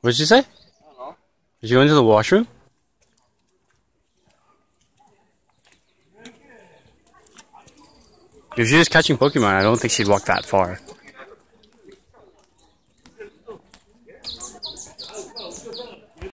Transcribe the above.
what did you say? Did you go into the washroom? If she was catching Pokemon, I don't think she'd walk that far.